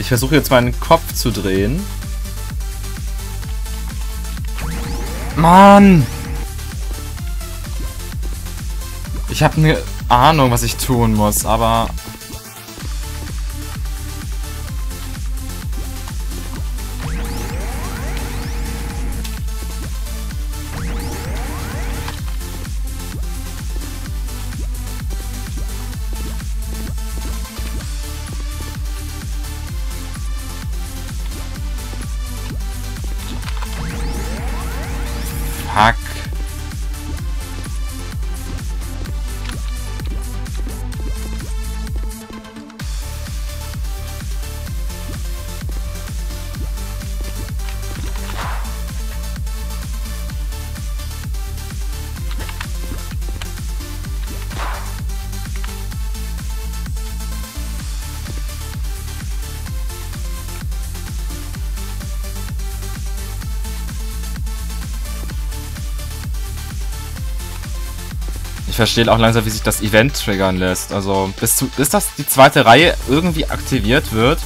Ich versuche jetzt meinen Kopf zu drehen. Mann! Ich habe eine Ahnung, was ich tun muss, aber... Ich verstehe auch langsam, wie sich das Event triggern lässt. Also bis, zu, bis das die zweite Reihe irgendwie aktiviert wird,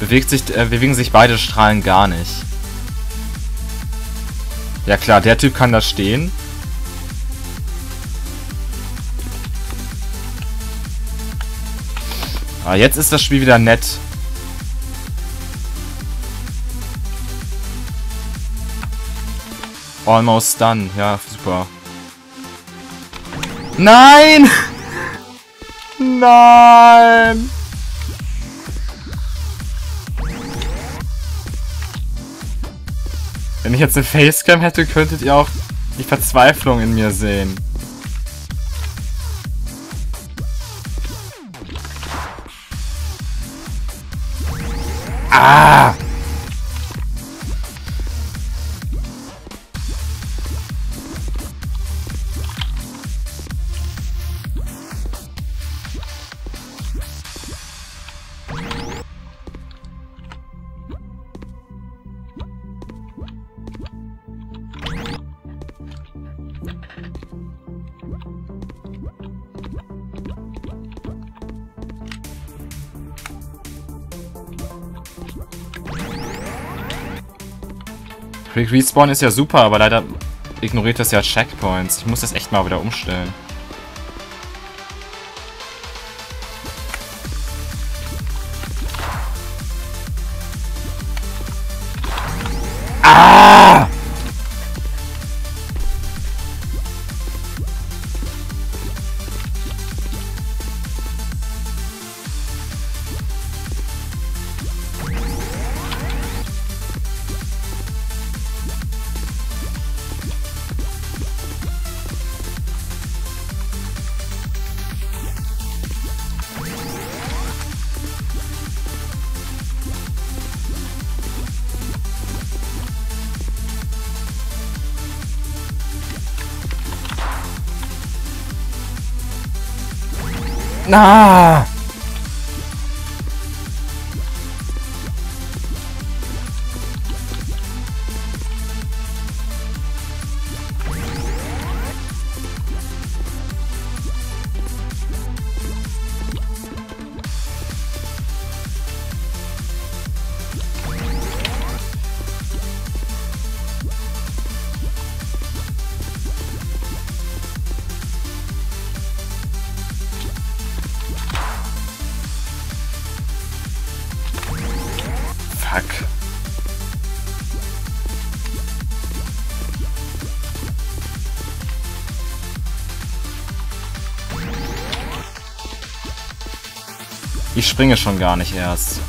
bewegt sich, äh, bewegen sich beide Strahlen gar nicht. Ja klar, der Typ kann da stehen. Ah, jetzt ist das Spiel wieder nett. Almost done. Ja, super. Nein! Nein! Wenn ich jetzt eine Facecam hätte, könntet ihr auch die Verzweiflung in mir sehen. Ah! Quick Respawn ist ja super, aber leider ignoriert das ja Checkpoints. Ich muss das echt mal wieder umstellen. Na! Fuck. Ich springe schon gar nicht erst.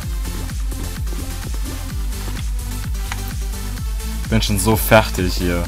Bin schon so fertig hier.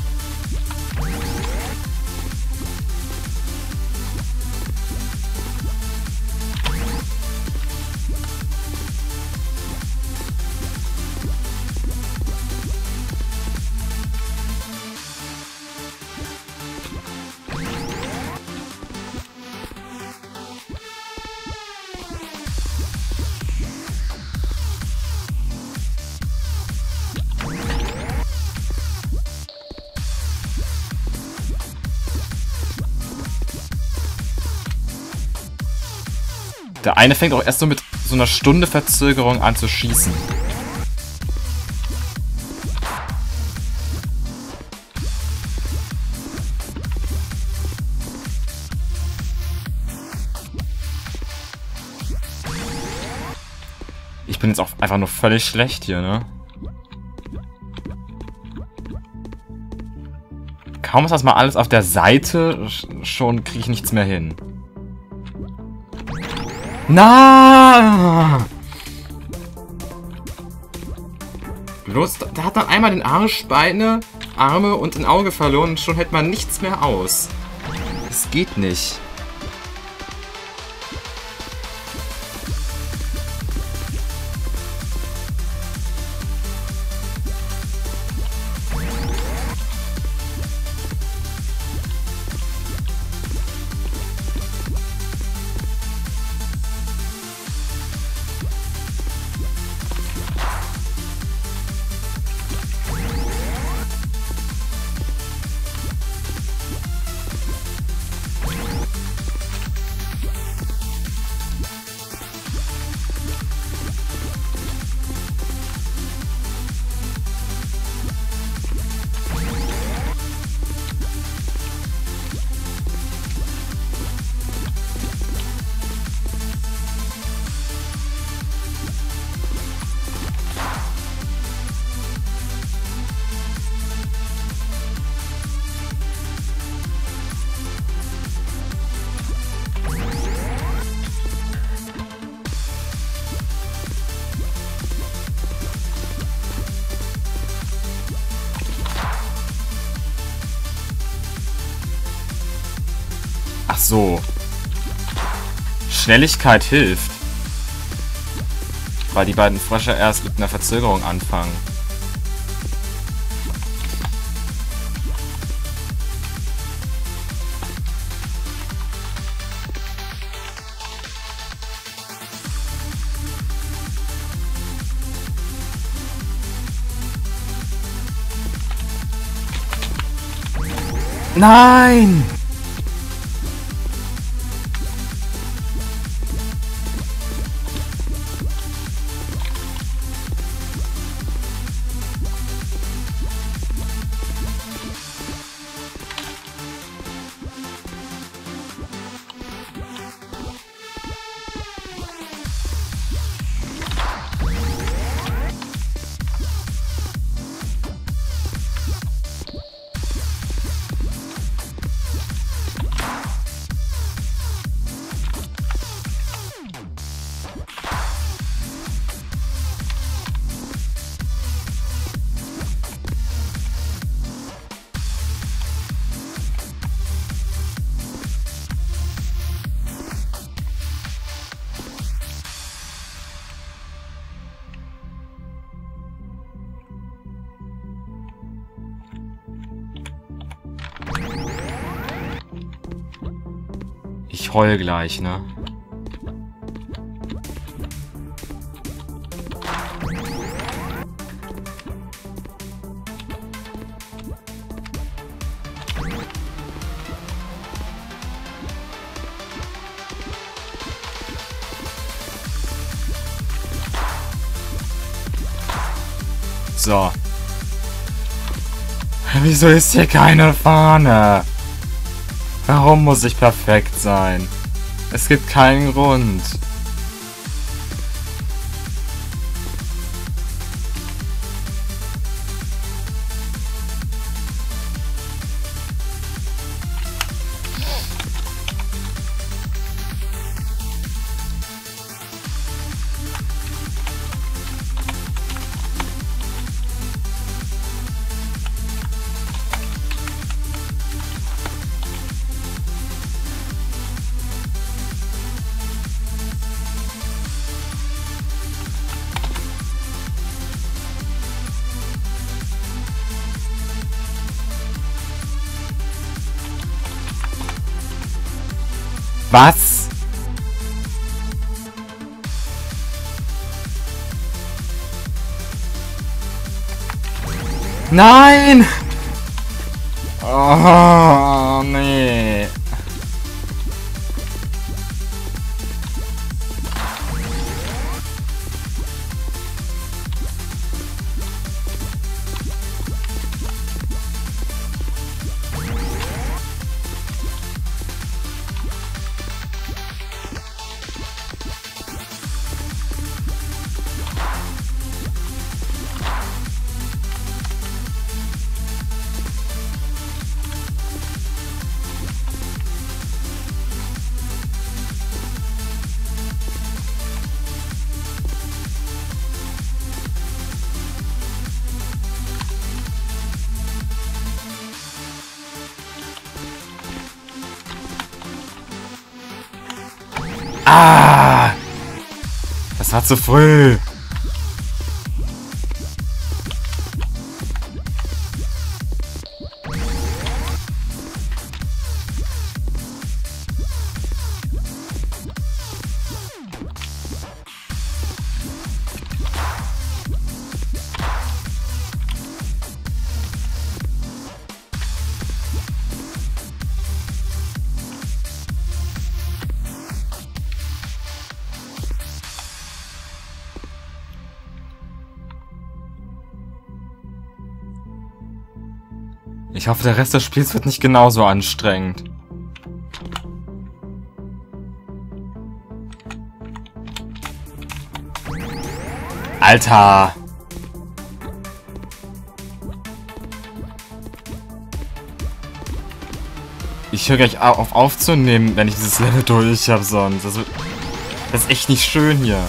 Der eine fängt auch erst so mit so einer Stunde Verzögerung an zu schießen. Ich bin jetzt auch einfach nur völlig schlecht hier, ne? Kaum ist das mal alles auf der Seite, schon kriege ich nichts mehr hin. Na! Bloß, da hat man einmal den Arsch, Beine, Arme und ein Auge verloren und schon hält man nichts mehr aus. Es geht nicht. So. Schnelligkeit hilft. Weil die beiden Frösche erst mit einer Verzögerung anfangen. Nein! Heul gleich, ne? So. Wieso ist hier keine Fahne? Warum muss ich perfekt sein? Es gibt keinen Grund. Was? Nein! Oh, Ah! Das war zu früh. Ich hoffe, der Rest des Spiels wird nicht genauso anstrengend. Alter! Ich höre gleich auf aufzunehmen, wenn ich dieses Level durch habe sonst. Das, das ist echt nicht schön hier.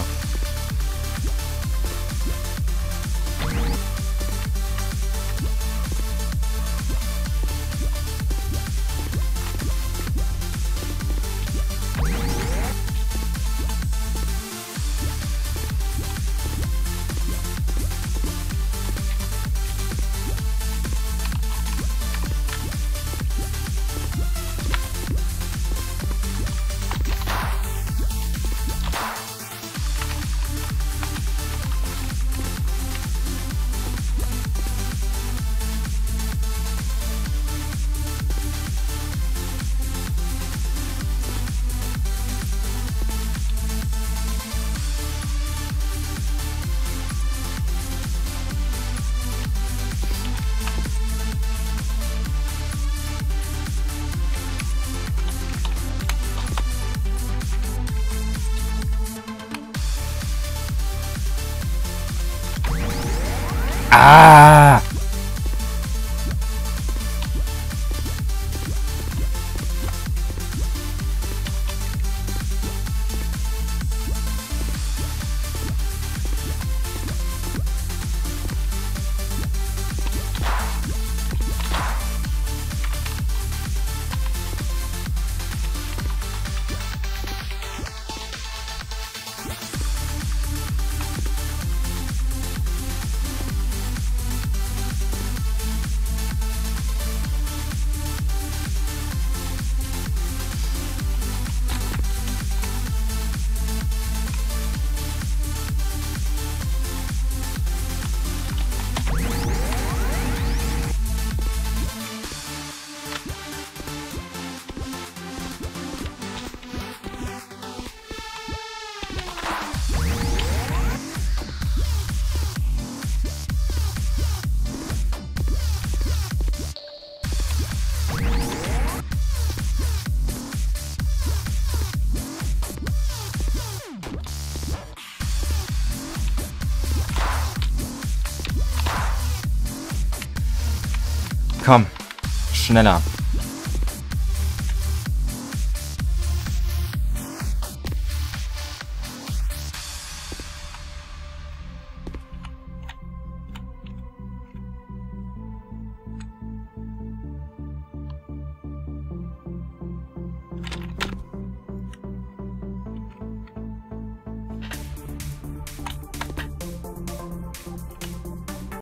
Ah! Komm, schneller.